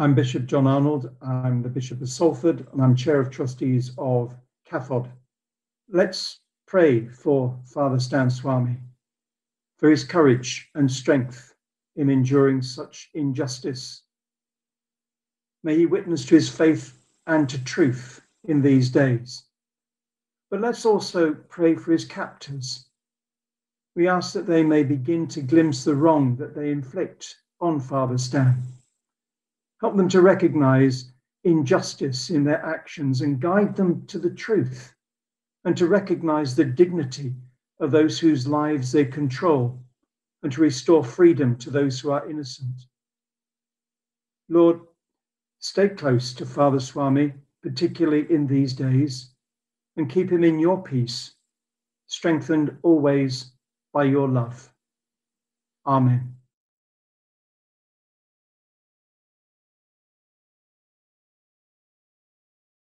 I'm Bishop John Arnold. I'm the Bishop of Salford and I'm Chair of Trustees of CAFOD. Let's pray for Father Stan Swamy, for his courage and strength in enduring such injustice. May he witness to his faith and to truth in these days. But let's also pray for his captors. We ask that they may begin to glimpse the wrong that they inflict on Father Stan. Help them to recognize injustice in their actions and guide them to the truth and to recognize the dignity of those whose lives they control and to restore freedom to those who are innocent. Lord, stay close to Father Swamy, particularly in these days, and keep him in your peace, strengthened always by your love. Amen.